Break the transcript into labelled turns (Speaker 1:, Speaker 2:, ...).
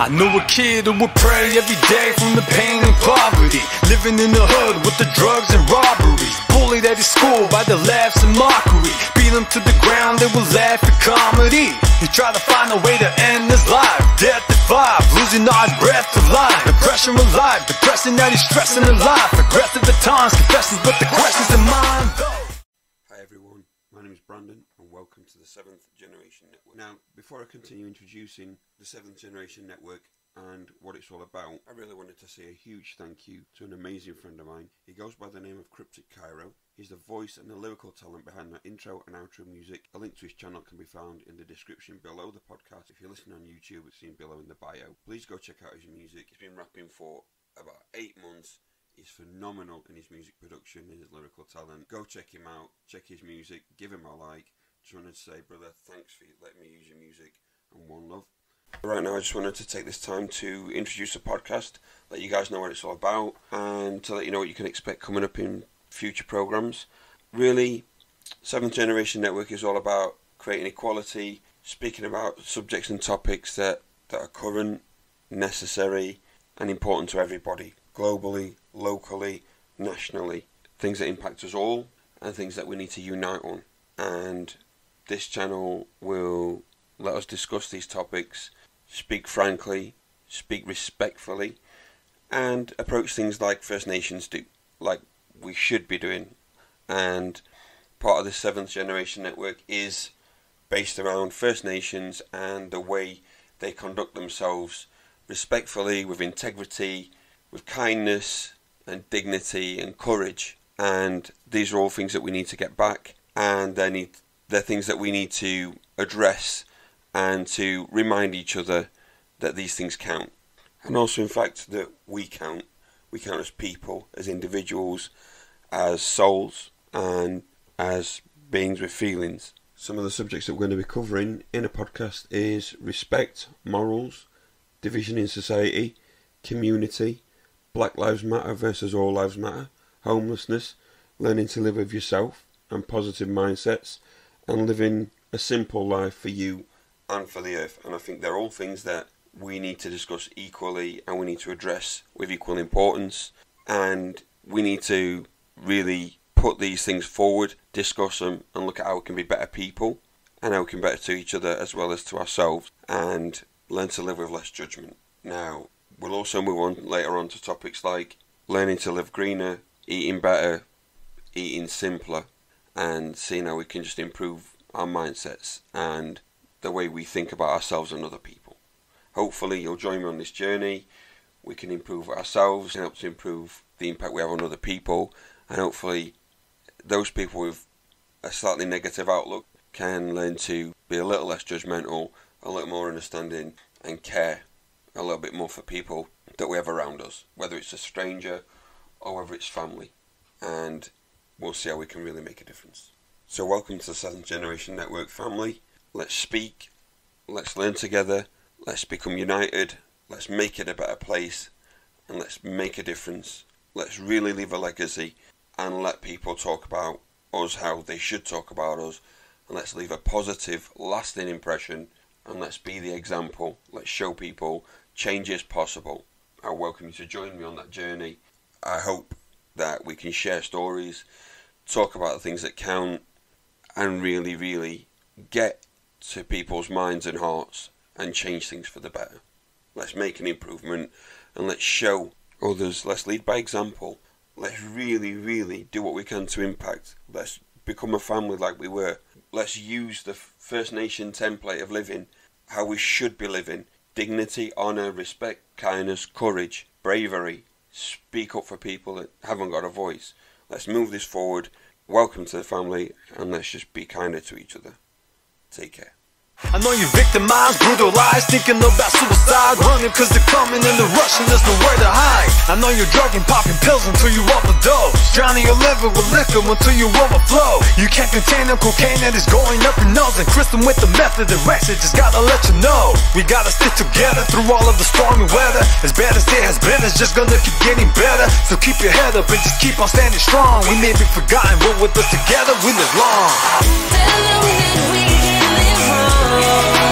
Speaker 1: I knew a kid who would pray every day from the pain and poverty. Living in the hood with the drugs and robberies. Bullied at his school by the laughs and mockery. Beat him to the ground, they would laugh at comedy. He tried to find a way to end his life. Death at five, losing all his breath to life. Depression alive, depressing that he's stressing in life. Aggressive at times, confessions, but the questions in mind.
Speaker 2: Hi everyone, my name is Brandon and welcome to the Seventh Generation Network. Now, before I continue introducing the Seventh Generation Network and what it's all about, I really wanted to say a huge thank you to an amazing friend of mine. He goes by the name of Cryptic Kairos. He's the voice and the lyrical talent behind the intro and outro music. A link to his channel can be found in the description below the podcast. If you're listening on YouTube, it's seen below in the bio. Please go check out his music. He's been rapping for about eight months. He's phenomenal in his music production and his lyrical talent. Go check him out, check his music, give him a like. Just wanted to say, brother, thanks for letting me use your music and one love. Right now, I just wanted to take this time to introduce the podcast, let you guys know what it's all about, and to let you know what you can expect coming up in future programs. Really, Seventh Generation Network is all about creating equality, speaking about subjects and topics that, that are current, necessary, and important to everybody, globally, locally, nationally. Things that impact us all, and things that we need to unite on. And this channel will let us discuss these topics, speak frankly, speak respectfully, and approach things like First Nations do, like we should be doing. And part of the Seventh Generation Network is based around First Nations and the way they conduct themselves respectfully, with integrity, with kindness and dignity and courage. And these are all things that we need to get back, and they need they're things that we need to address and to remind each other that these things count. And also, in fact, that we count. We count as people, as individuals, as souls, and as beings with feelings. Some of the subjects that we're going to be covering in a podcast is respect, morals, division in society, community, Black Lives Matter versus All Lives Matter, homelessness, learning to live with yourself, and positive mindsets, and living a simple life for you and for the earth. And I think they're all things that we need to discuss equally and we need to address with equal importance. And we need to really put these things forward, discuss them, and look at how we can be better people and how we can be better to each other as well as to ourselves and learn to live with less judgment. Now, we'll also move on later on to topics like learning to live greener, eating better, eating simpler, and seeing how we can just improve our mindsets and the way we think about ourselves and other people. Hopefully, you'll join me on this journey. We can improve ourselves and help to improve the impact we have on other people, and hopefully, those people with a slightly negative outlook can learn to be a little less judgmental, a little more understanding, and care a little bit more for people that we have around us, whether it's a stranger or whether it's family. And we'll see how we can really make a difference. So, welcome to the Seventh Generation Network family. Let's speak, let's learn together, let's become united, let's make it a better place, and let's make a difference. Let's really leave a legacy and let people talk about us how they should talk about us, and let's leave a positive, lasting impression, and let's be the example. Let's show people change is possible. I welcome you to join me on that journey. I hope that we can share stories, talk about the things that count, and really, really get to people's minds and hearts and change things for the better. Let's make an improvement and let's show others. Let's lead by example. Let's really, really do what we can to impact. Let's become a family like we were. Let's use the First Nation template of living how we should be living dignity, honour, respect, kindness, courage, bravery. Speak up for people that haven't got a voice. Let's move this forward. Welcome to the family, and let's just be kinder to each other. Take care.
Speaker 1: I know you're victimized, brutalized, thinking about suicide Running cause they're coming and they're rushing, there's nowhere to hide. I know you're drugging, popping pills until you overdose. Drowning your liver with liquor until you overflow. You can't contain the cocaine that is going up your nose. And crystal with the method and exit, just gotta let you know. We gotta stick together through all of the stormy weather. As bad as it has been, it's just gonna keep getting better. So keep your head up and just keep on standing strong. We may be forgotten, but with us together we live long
Speaker 3: Tell